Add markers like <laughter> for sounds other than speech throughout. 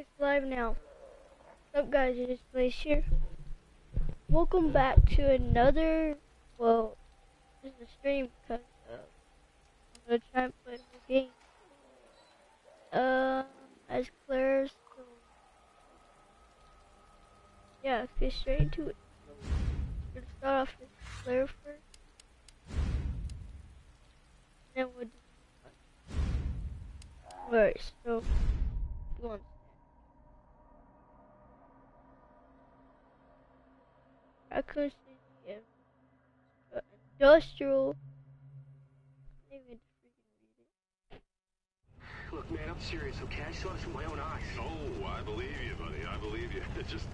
it's live now. What's up guys, it is Blaze here. Welcome back to another, well, this is a stream because uh, I'm going to try and play the game. Uh, as Claire, so, yeah, let's get straight into it. We're going to start off with Claire first. Then we'll do Alright, so, one. Raccoon City, uh, industrial. I can't even freaking read. Look, man, I'm serious, okay? I saw this with my own eyes. Oh, I believe you, buddy. I believe you. <laughs> Just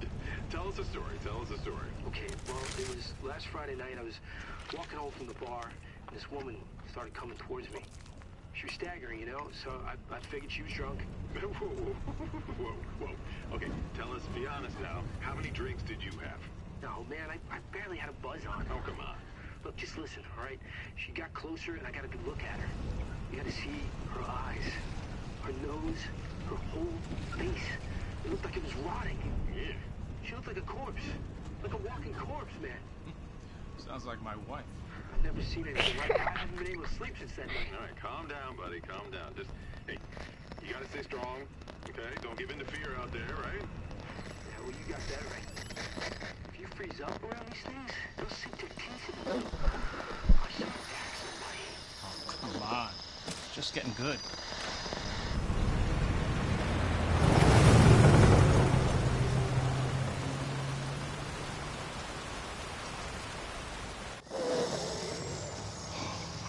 tell us a story. Tell us a story. Okay, well, it was last Friday night. I was walking home from the bar, and this woman started coming towards me. She was staggering, you know, so I, I figured she was drunk. <laughs> whoa, whoa, whoa, whoa. Okay, tell us, be honest now. How many drinks did you have? No, man, I, I barely had a buzz on. Oh, come on. Look, just listen, all right? She got closer, and I got a good look at her. You got to see her eyes, her nose, her whole face. It looked like it was rotting. Yeah. She looked like a corpse, like a walking corpse, man. <laughs> Sounds like my wife. I've never seen anything like that. I haven't been able to sleep since that night. All right, calm down, buddy. Calm down. Just, hey, you gotta stay strong, okay? Don't give in to fear out there, right? You got that right. If you freeze up around these things, they'll sink their teeth in. I saw attack somebody. Oh, come on. Just getting good. <sighs>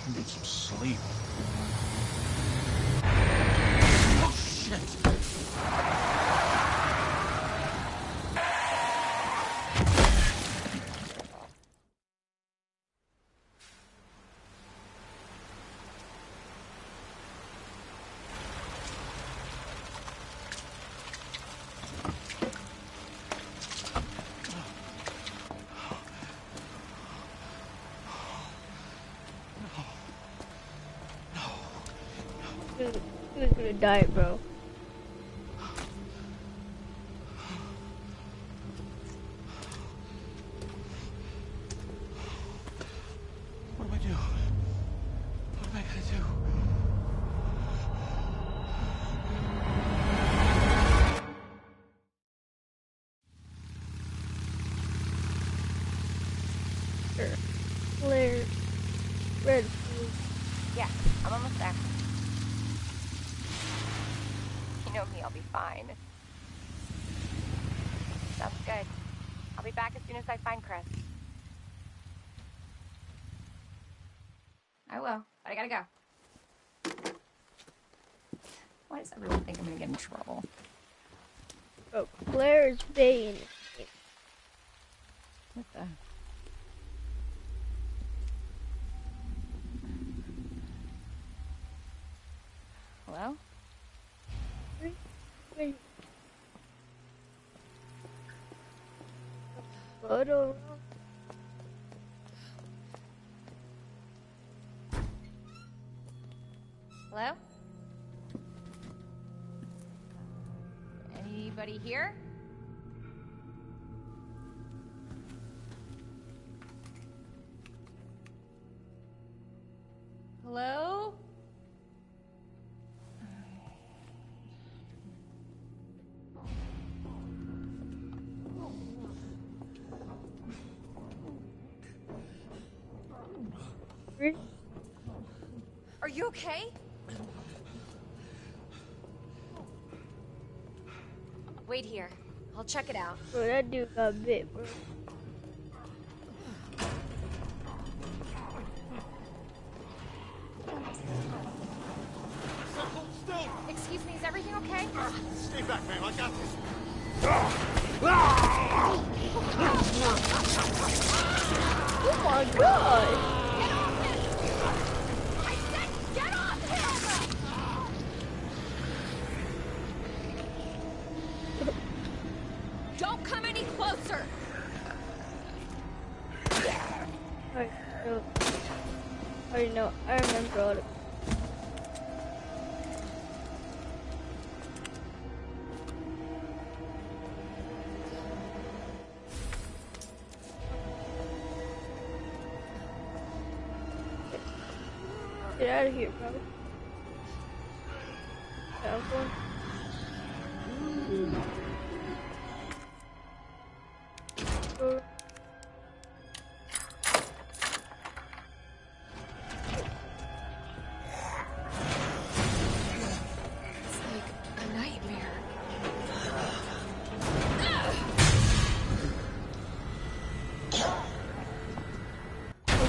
I need some sleep. Gonna die, bro? Think I'm gonna get Anybody here? Hello? Are you okay? Wait here. I'll check it out. Bro, that dude got bit, bro.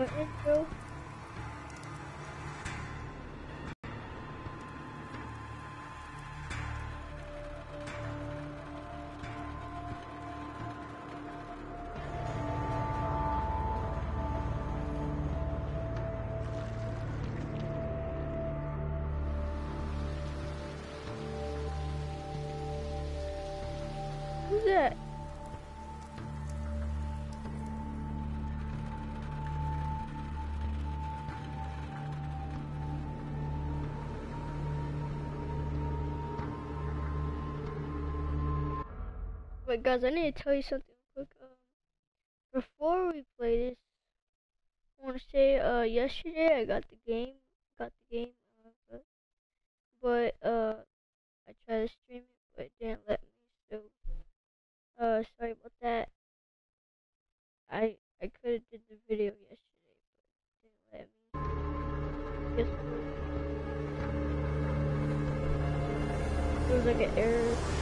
Intro. Who's that? Wait, guys, I need to tell you something quick. Um, before we play this, I want to say, uh, yesterday I got the game, got the game, uh, but, but, uh, I tried to stream it, but it didn't let me, so, uh, sorry about that. I, I could have did the video yesterday, but it didn't let me. Guess what? There was like an error.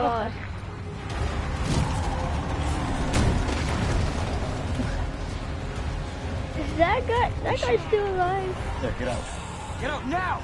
God. Is that guy, that guy's still alive? There, get out. Get out now!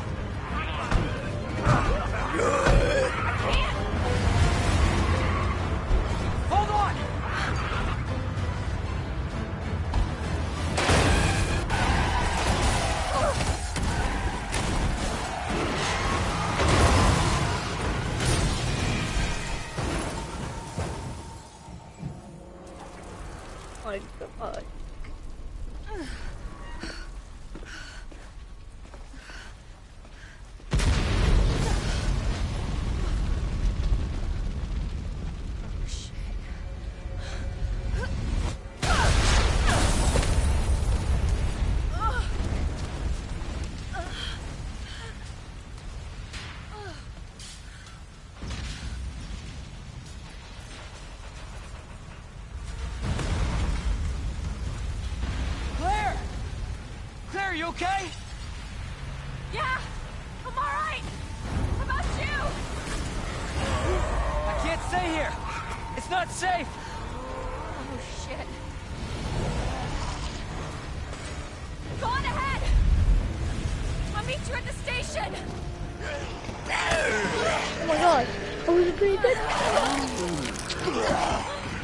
I was paying attention.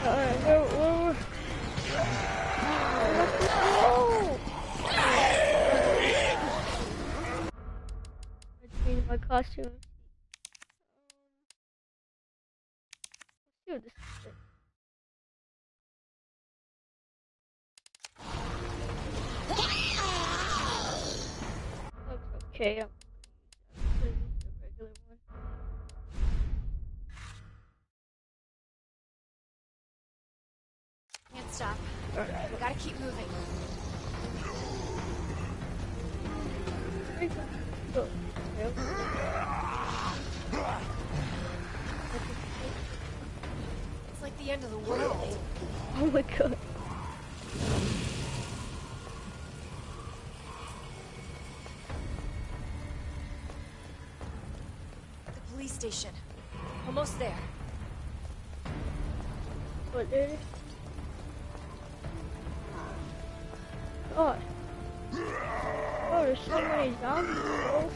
Alright. I changed my costume. Um, what this is. Okay. I'm We gotta keep moving. It's like the end of the world. Oh my god. The police station. Almost there. What did God. Oh, there's so many zombies, bro.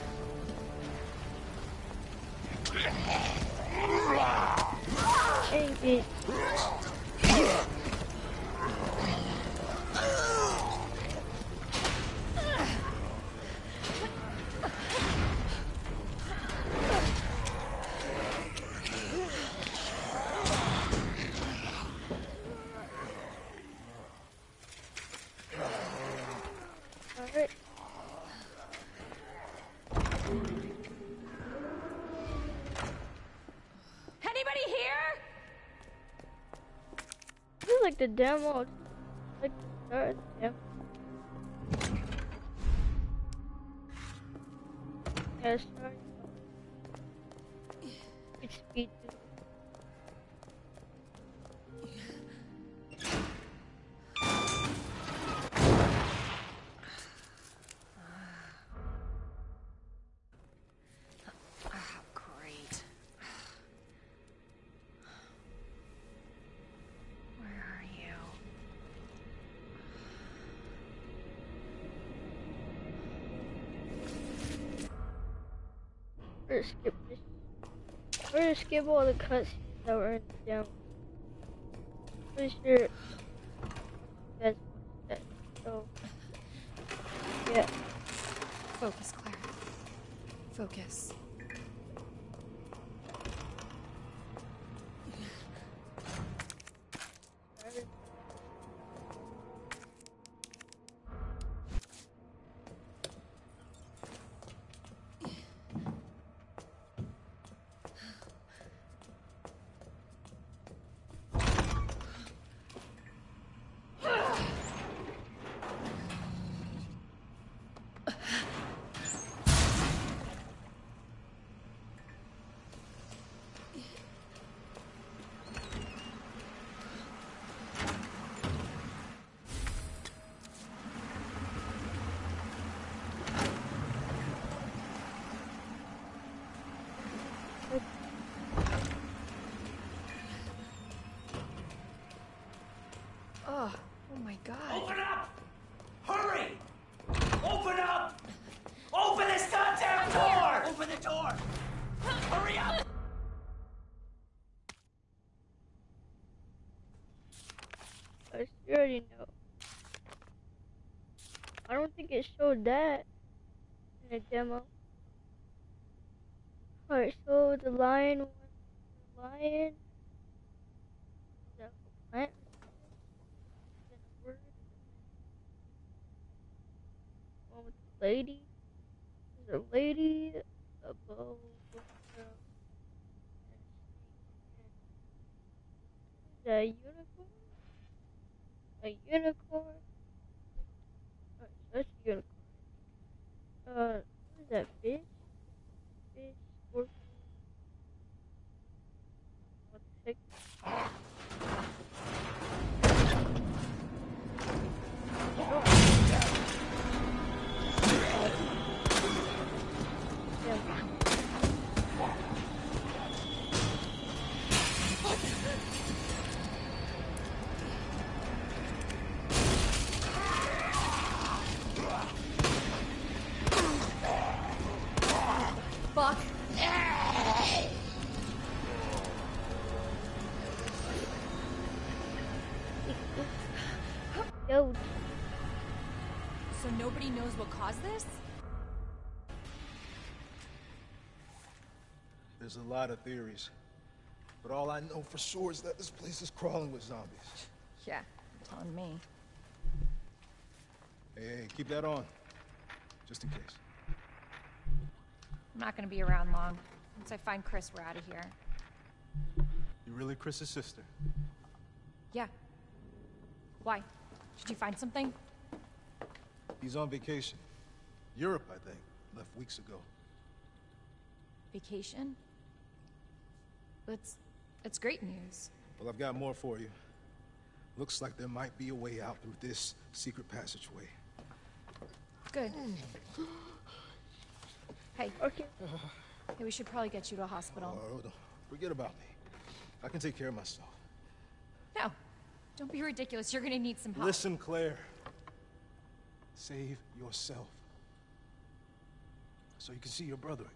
Dang it. Demo. The start demo. Yeah. It's speed gonna skip this. We're gonna skip all the cutscenes that were in the demo. Pretty sure you already know. I don't think it showed that in the demo. Alright, so the lion was the lion. That plant? The lady. There's a lady, a bow, a girl, and a snake. And is that a unicorn? Oh, that's a unicorn. Uh, what is that? Fish? Fish? What the heck? There's a lot of theories. But all I know for sure is that this place is crawling with zombies. Yeah, you're telling me. Hey, hey, keep that on. Just in case. I'm not gonna be around long. Once I find Chris, we're out of here. You really Chris's sister? Yeah. Why? Did you find something? He's on vacation. Europe, I think. Left weeks ago. Vacation? It's it's great news. Well, I've got more for you. Looks like there might be a way out through this secret passageway. Good. Hmm. <gasps> Hey, Okay. hey, we should probably get you to a hospital. Oh, don't forget about me. I can take care of myself. No, don't be ridiculous. You're gonna need some help. Listen, Claire. Save yourself. So you can see your brother again.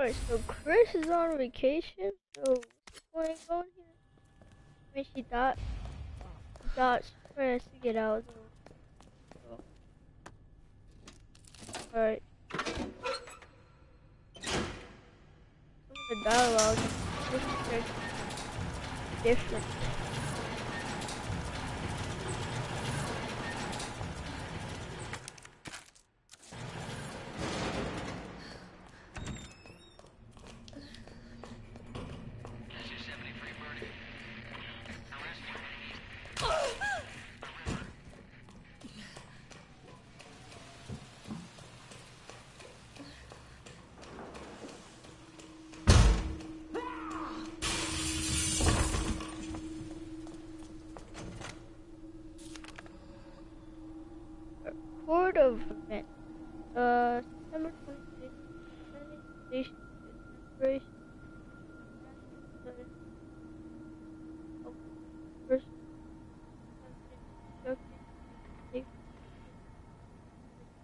Alright, so Chris is on vacation, so what's going on here? I she thought, she thought Chris to get out. Alright. Some of the dialogue is different. Court of Event. Uh, September 26th, Senate Station Operation. Of First instruction, safety,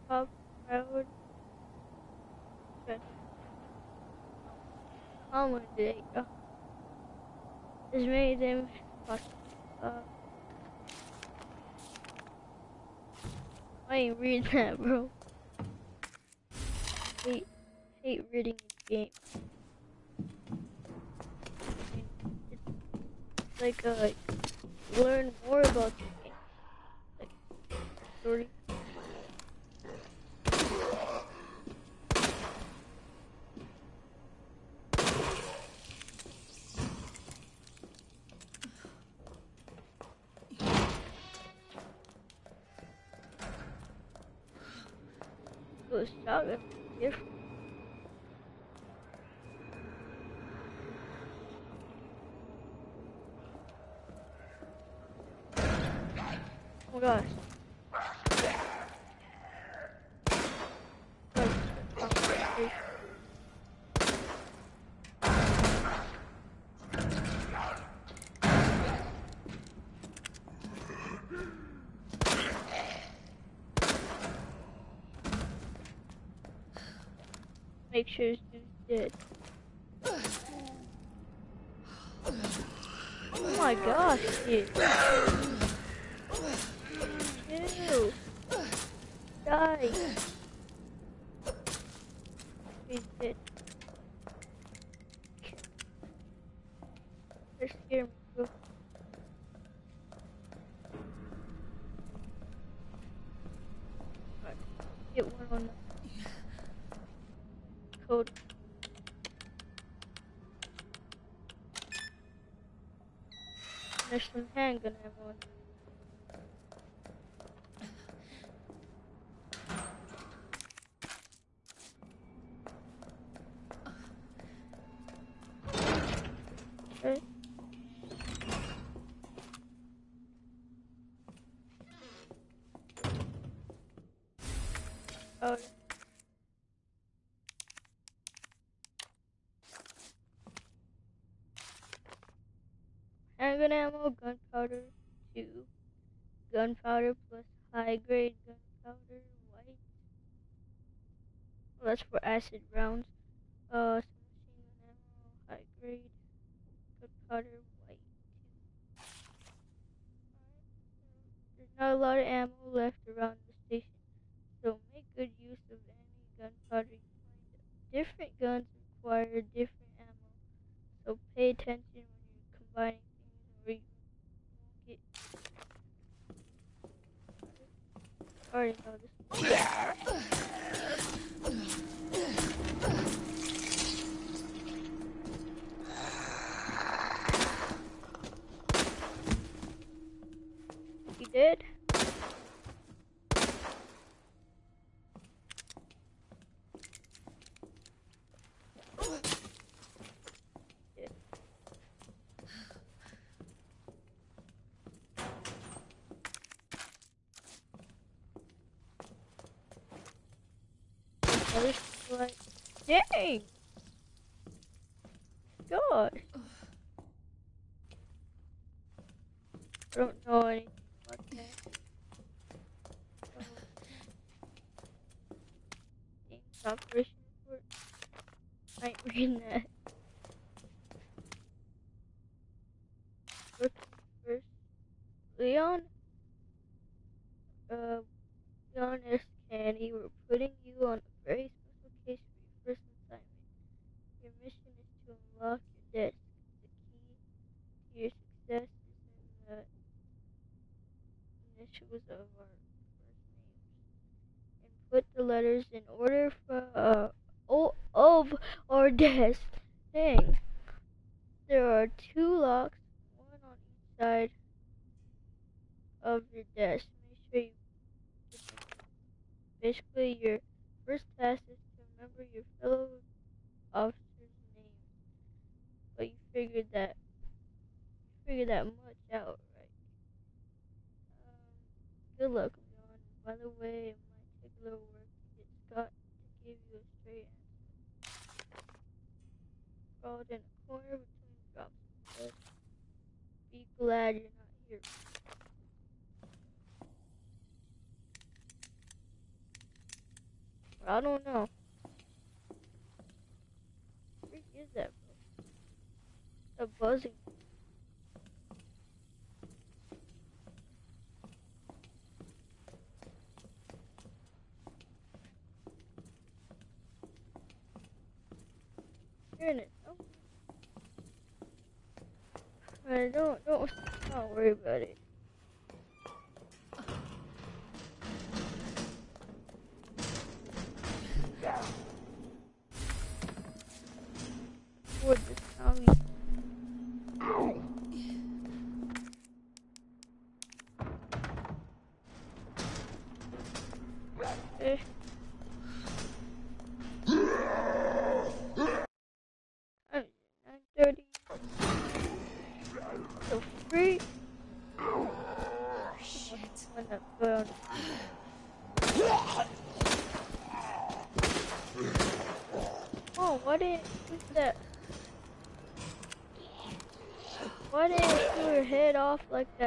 top priority. Okay. Many of them. Uh, I ain't reading <laughs> that, bro. Hate, hate reading games. It's like, uh, learn more about the game. Like, story. It was shotgun different. Oh gosh. Make sure this dude's dead. Oh my gosh, dude. Ew. Die. allows for acid rounds. Uh, submachine gun ammo, high grade, white. There's not a lot of ammo left around the station, so make good use of any gunpowder you find. Different guns require different ammo, so pay attention when you're combining things or you won't get. I already know this. dude. Dang! minute. Oh. I don't don't worry about it. like that.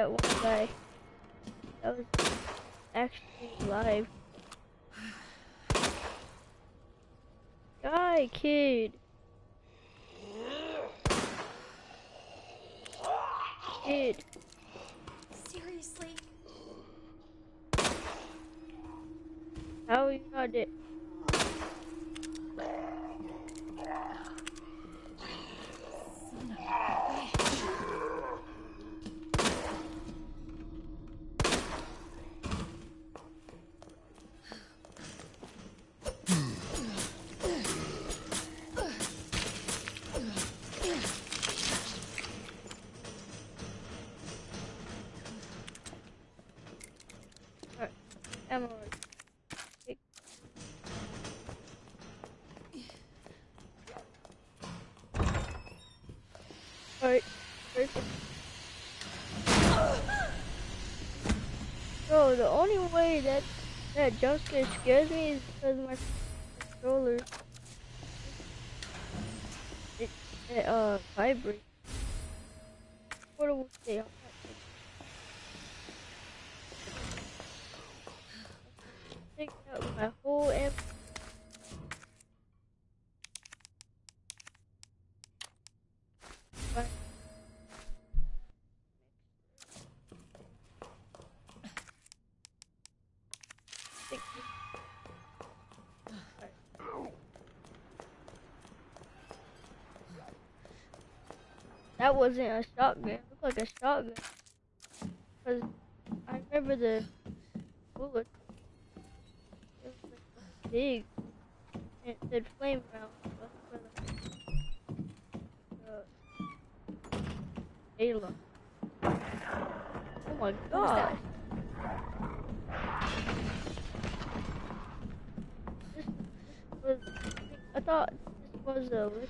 So Bro, the only way that that jump scare scares me is because my controller it, it uh vibrates. What do we say? Wasn't a shotgun. It looked like a shotgun. Cause I remember the bullet. It was like big. And it said flame round. That's uh, for the, the Halo. Oh my god. This, this was, I thought this was a lich.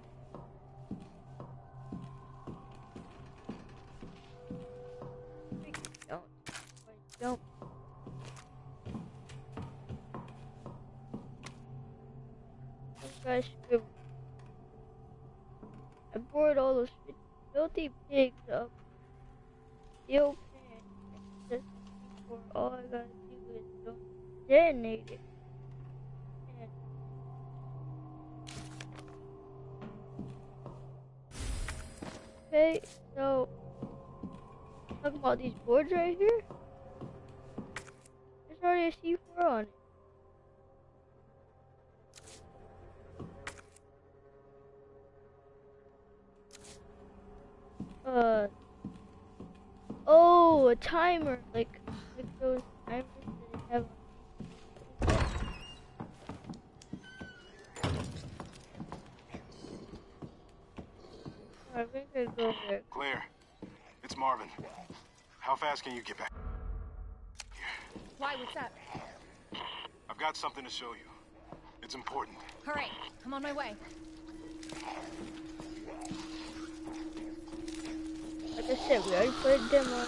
Bored all those filthy pigs up. Steel pan. All I gotta do is don't detonate it. Okay, so talking about these boards right here. There's already a C4 on it. Uh oh, a timer like like those timers that they have. I think I go over there. Claire, it's Marvin. How fast can you get back? Why? What's up? I've got something to show you. It's important. Hurry. I'm on my way. Like I said, we already played demo.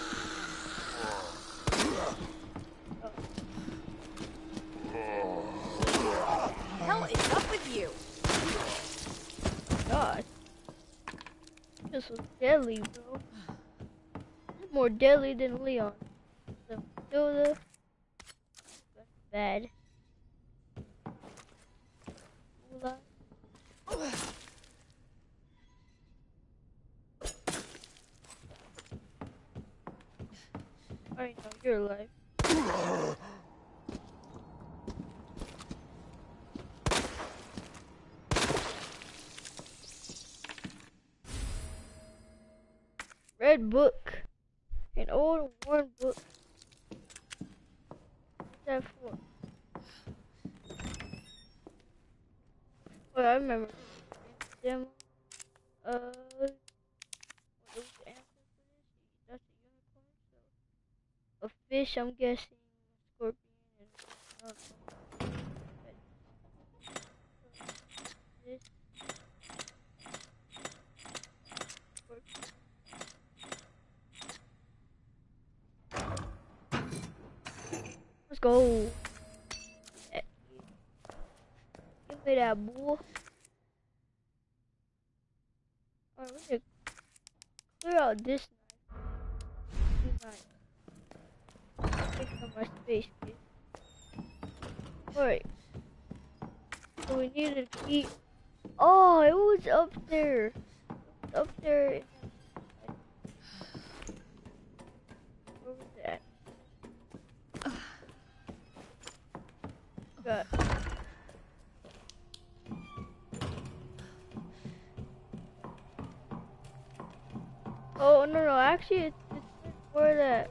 hell is up with you? Gosh. This was deadly, bro. More deadly than Leon. So. That's bad. Alright, now you're alive. Red book. An old worn book. What's that for? Oh, I remember. Uh, what was the answer for this? That's a unicorn. So, a fish. I'm guessing scorpion and. Let's go. Give me that bull. Alright, we need to clear out this knife. Take up my space, please. Alright. So we need to keep. Oh, it was up there. Was up there. Where was that? Got. Oh no no! Actually, it's, it's where that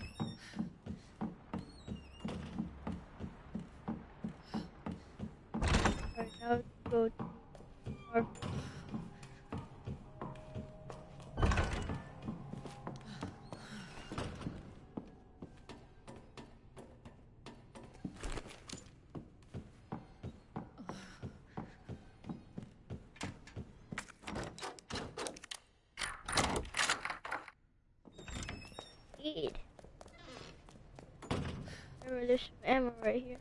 need. Remember, there's some ammo right here.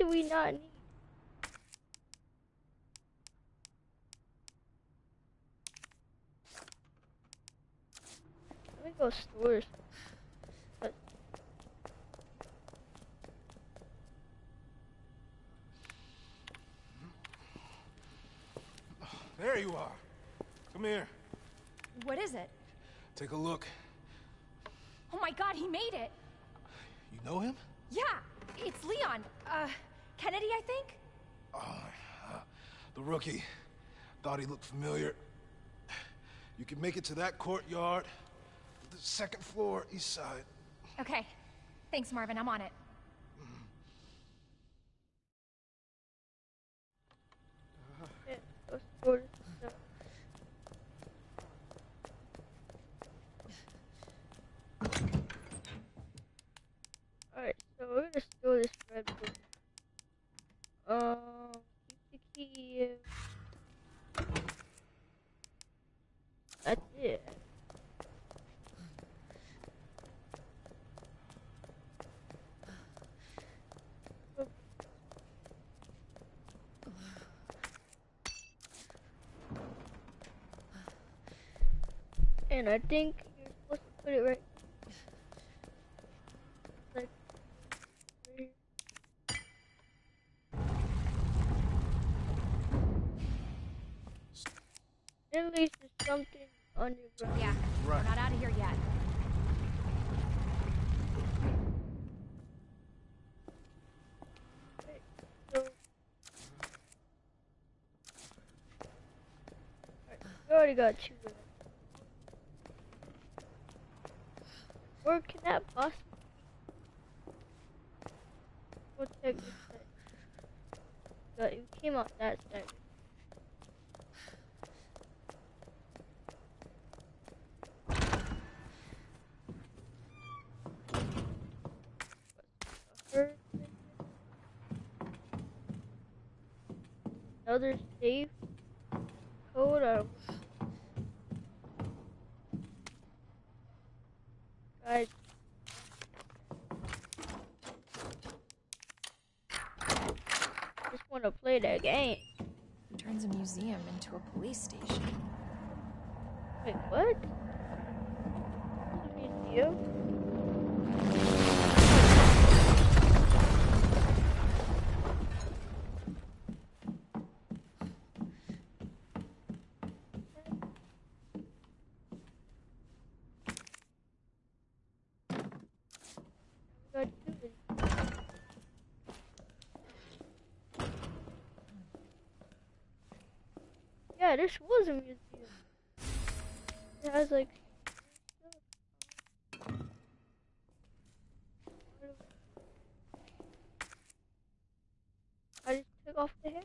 Do we not need? Let me go stores. But There you are. Come here. What is it? Take a look. Oh my god, he made it! You know him? Yeah, it's Leon. Uh, Kennedy, I think? Oh, uh, the rookie. Thought he looked familiar. You can make it to that courtyard. The second floor, east side. Okay. Thanks, Marvin. I'm on it. yeah, go stores. stuff. Alright, so we're gonna store this red book. Um, keep the key. That's it. And I think you're supposed to put it right. Like. At least there's something underground. Yeah, we're not out of here yet. So, Alright, we already got two Where can that possibly We'll check this side. But it came out that side. First, Another safe code. Um, guys, just want to play that game. Turns a museum into a police station. Wait, what? Is a museum? Got two of these. Yeah, this was a museum. It has like. I just took off the hair.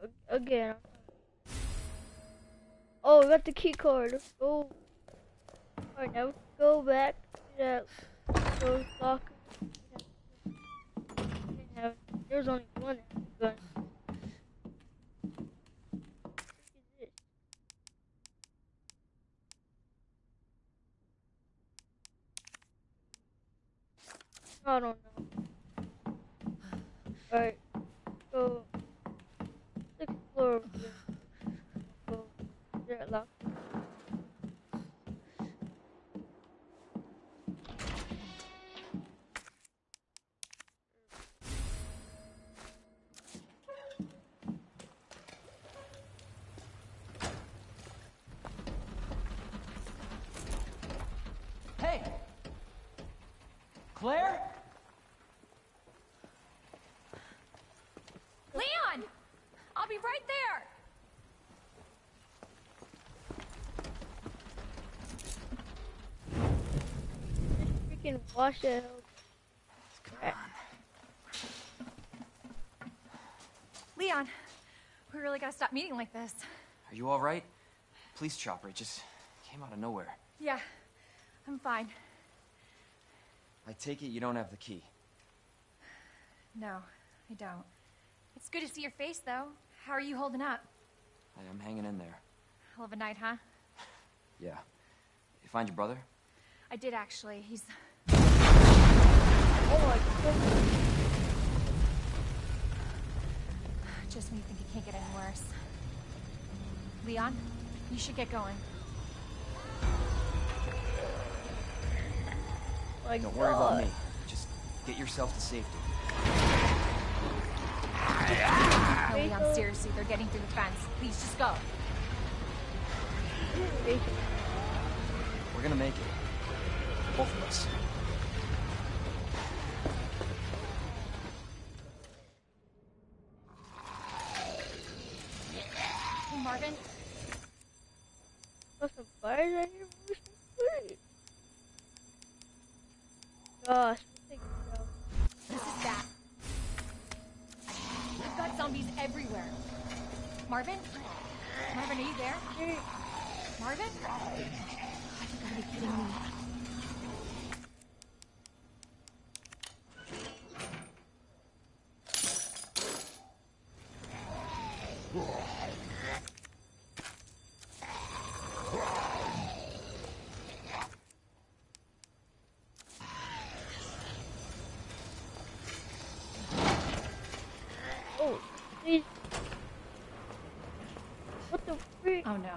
<sighs> Again. Oh, we got the key card. Go. Alright, now go back to that have- There was only one gun. I don't know. Freaking wash the hell. Crap. Leon, we really gotta stop meeting like this. Are you all right? Police chopper, it just came out of nowhere. Yeah, I'm fine. I take it you don't have the key. No, I don't. It's good to see your face, though. How are you holding up? I am hanging in there. Hell of a night, huh? Yeah. You find your brother? I did actually. He's. Oh my goodness. <sighs> Just when you think it can't get any worse. Leon, you should get going. My Don't worry about me. Just get yourself to safety. No, Leon, seriously, they're getting through the fence. Please, just go. We're gonna make it. Both of us. Oh no.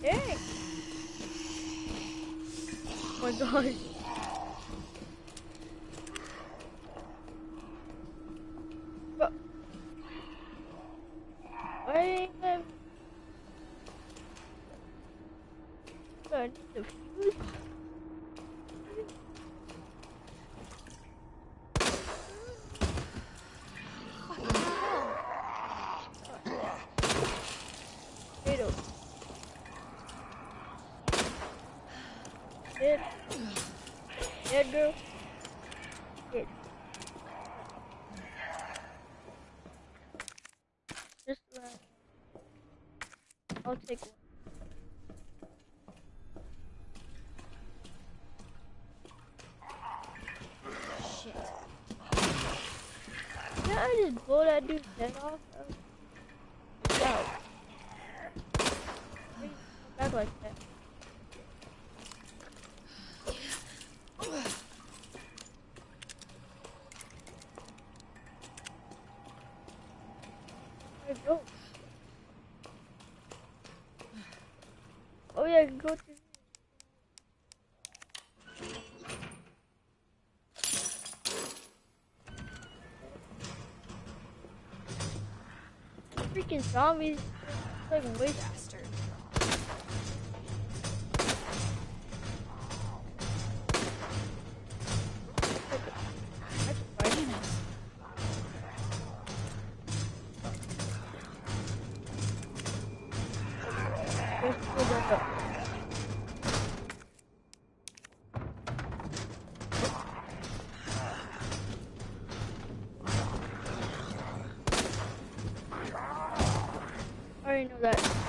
Dang. Oh my gosh. But why ain't that? I need the food. Potato. Dead. Dead girl. Dead. Just left. I'll take one. Shit. Can I just blow that dude's head off? No. Back like that. Where'd it go? Oh yeah, I can go through. Freaking zombies. Like way already know that.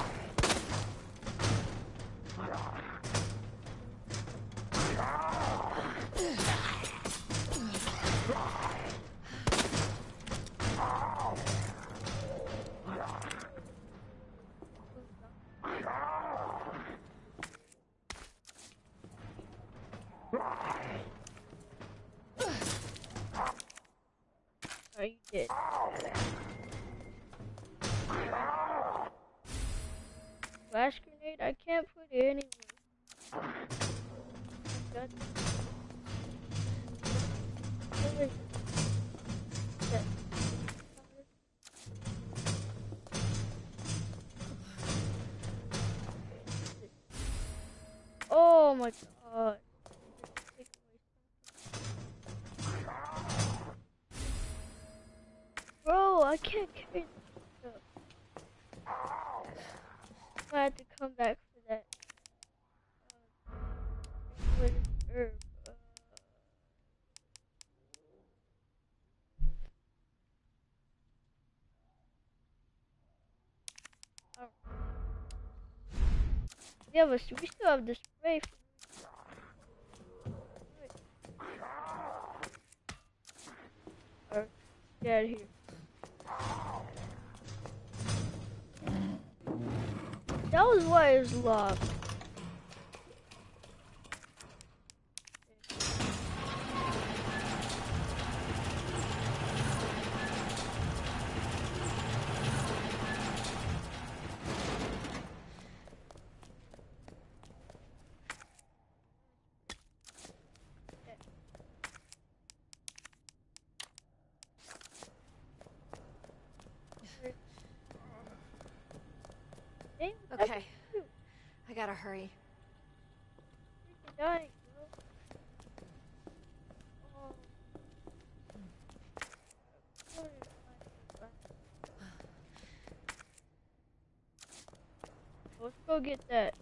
Come back for that. Herb? Uh, I don't yeah, we still have the spray. For... Or, get out of here. That was why it was locked. Dang, that's Okay. cute. I gotta hurry. Freaking dying. Oh. Let's go get that.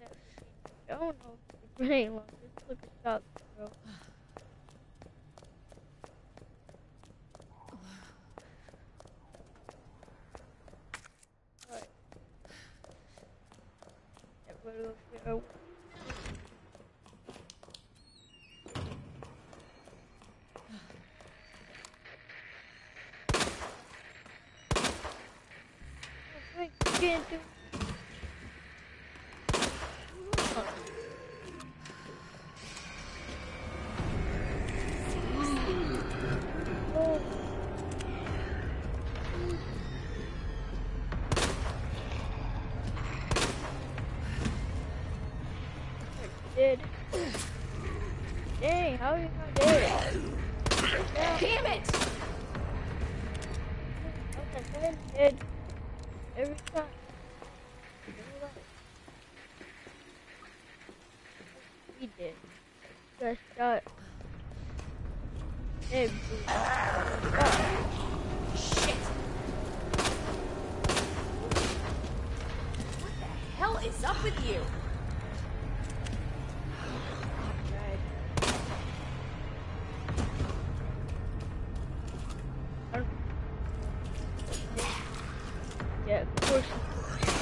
that I don't know if it's raining long. Let's look at shops, bro. Alright. Everybody look here. Oh. Wait,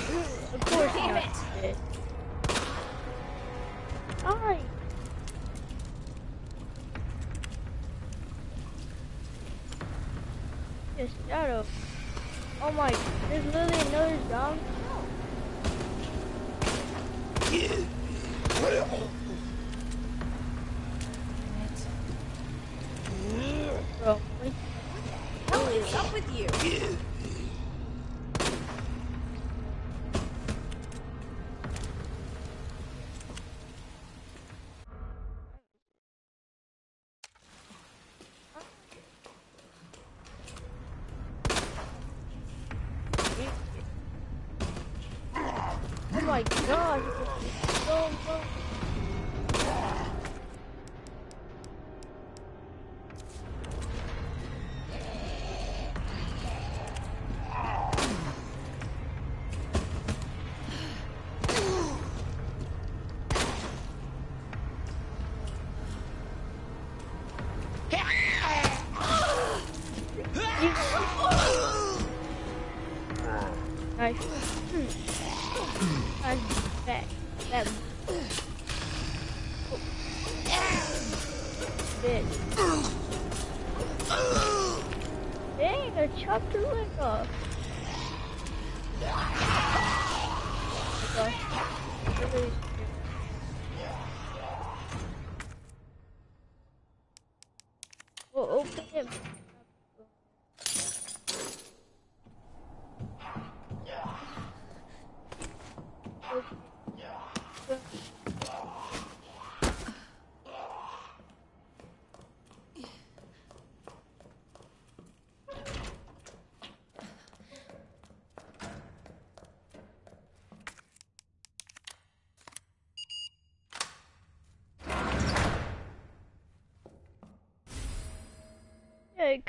Of course Damn not it. dead. Hi. Yes, shadow. Oh my, there's literally another zombie. Bro,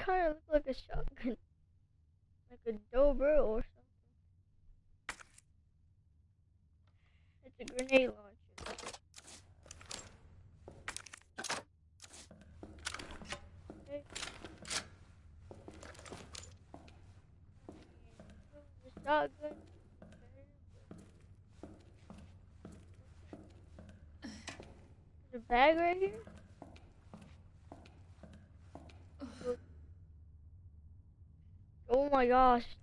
kind of looks like a shotgun. Like a Dobro or something. It's a grenade launcher. Okay. The shotgun. There's a bag right here. Oh my gosh.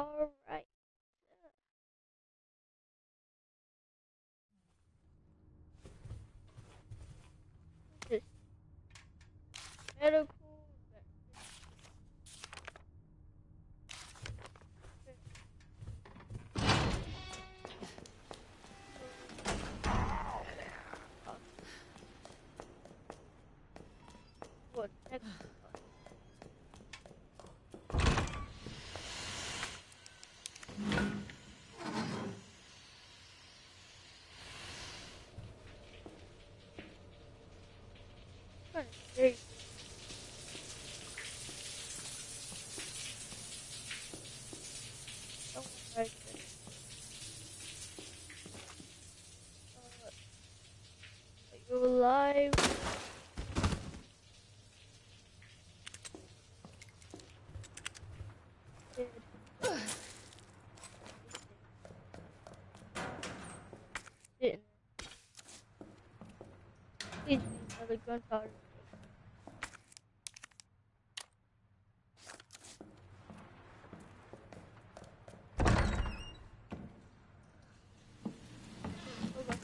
All right. Medical. You alive? Didn't. Another gunpowder. Hold on.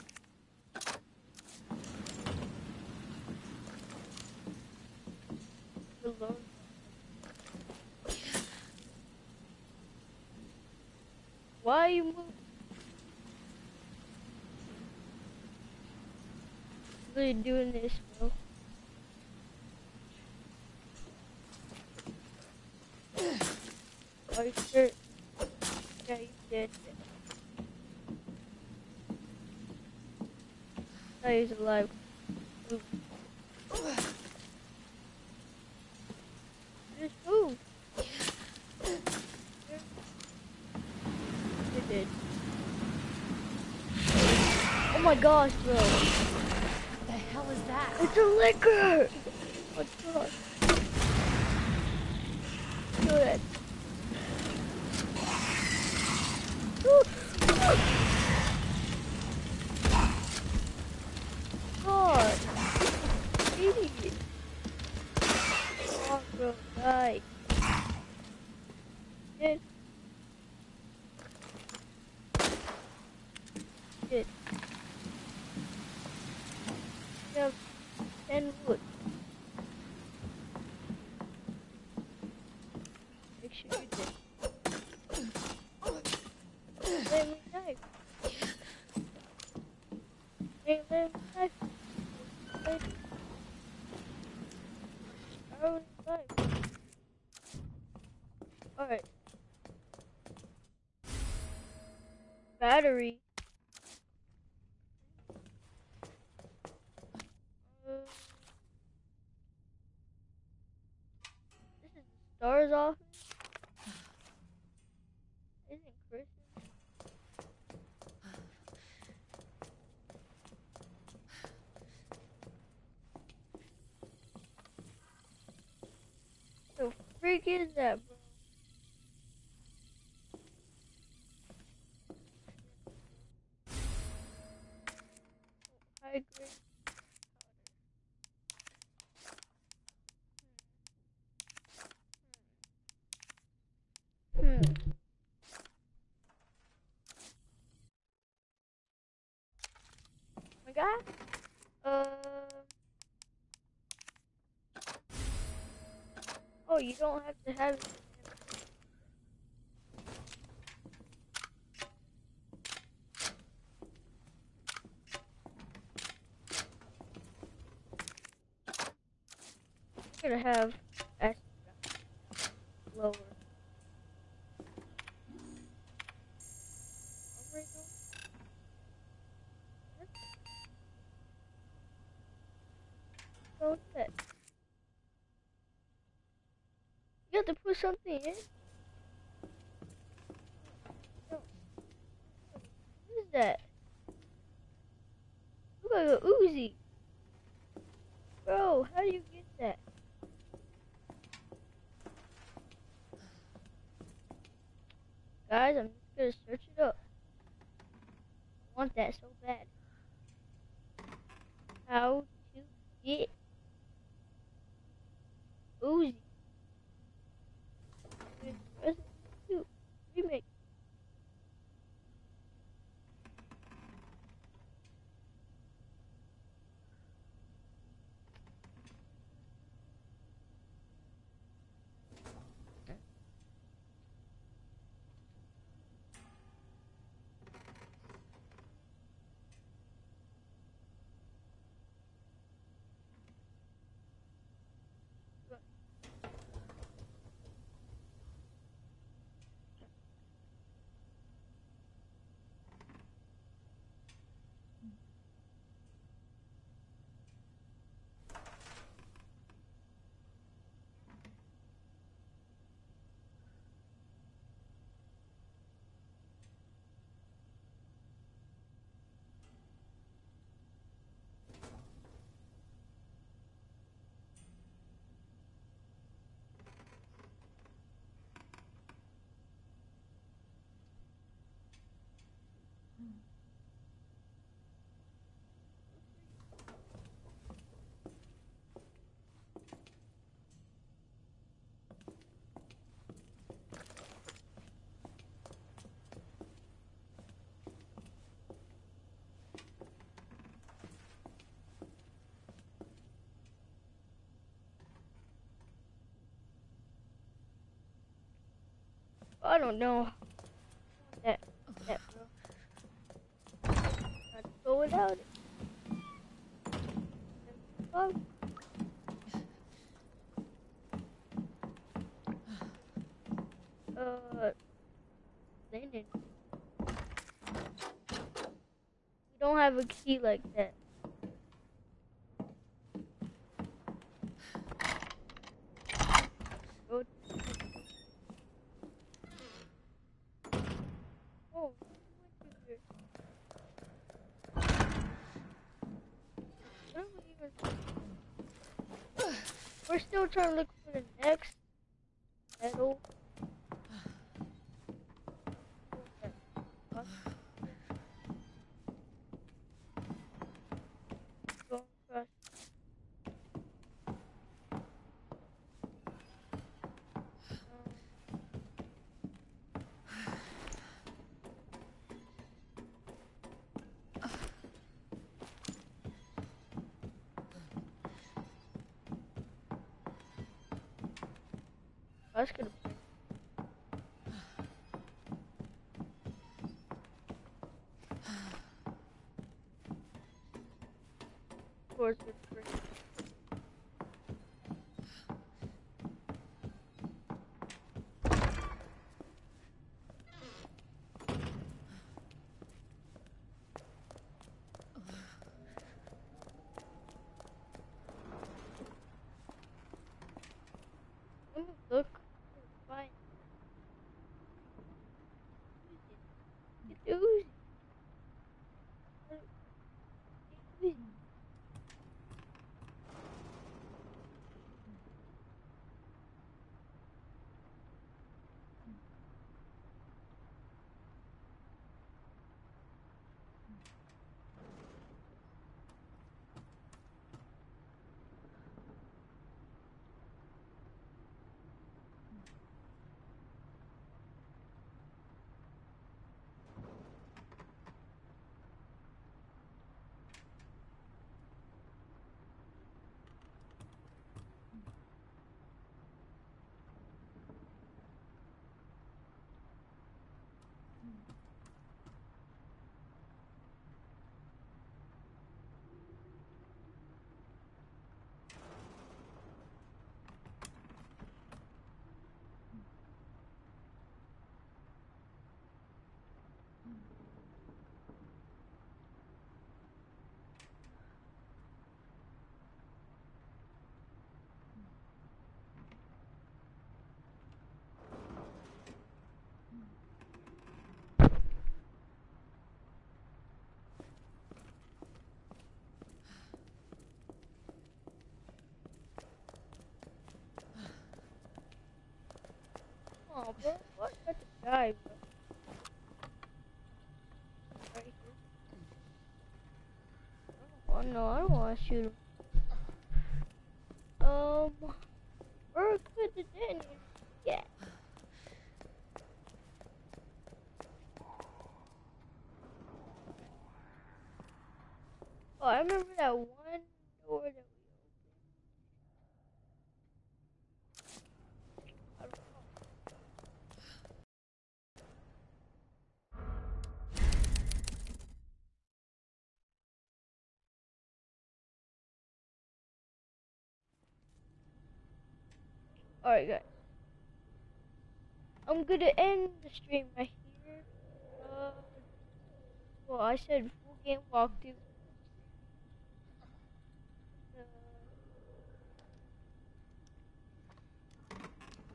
Alone. Why you move? Really doing this, bro? Are you sure? Yeah, you did. Oh, he's alive. Move. Just move. You did. Oh my gosh, bro. It's a Licker! Oh my god. Kill battery. This is the S.T.A.R.S. office. Isn't Christmas? The freak is that, bro? juga uh, oh you don't have to have Something. I don't know. That, that, go without it. Oh. Uh, Landon. You don't have a key like that. trying to look I was gonna. Of course. What? Got to die, bro. Right. Oh no, I don't want to shoot him. Um, where could the detonator be at? Oh, I remember that one door that we opened. I don't know. Alright, guys. I'm gonna end the stream right here. Uh, well, I said full game walkthrough. Uh,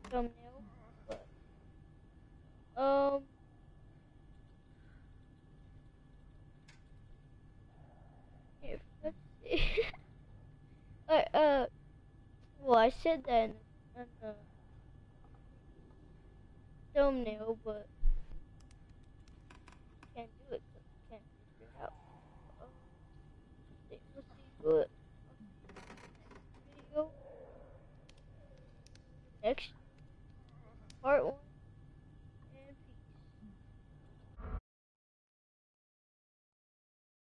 thumbnail, but um. Here, let's see. <laughs> Alright, uh, well, I said that in the thumbnail, but can't do it 'cause I can't figure it out. Um, let's see. Video. Next part one.